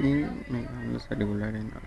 y me los auriculares no